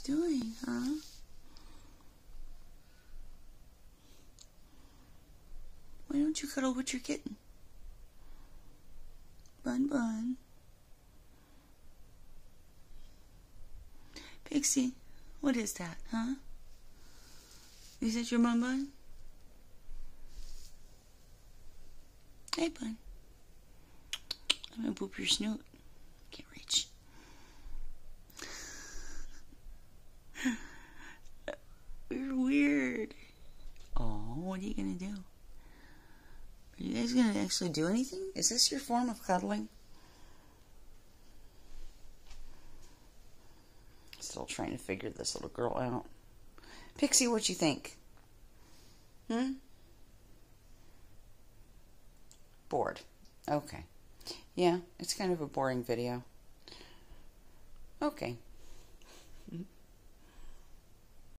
doing, huh? Why don't you cuddle with your kitten? Bun Bun. Pixie, what is that, huh? Is that your Bun Bun? Hey, Bun. I'm gonna poop your snoot. What are you gonna do? Are you guys gonna actually do anything? Is this your form of cuddling? Still trying to figure this little girl out. Pixie, what do you think? Hmm? Bored. Okay. Yeah, it's kind of a boring video. Okay.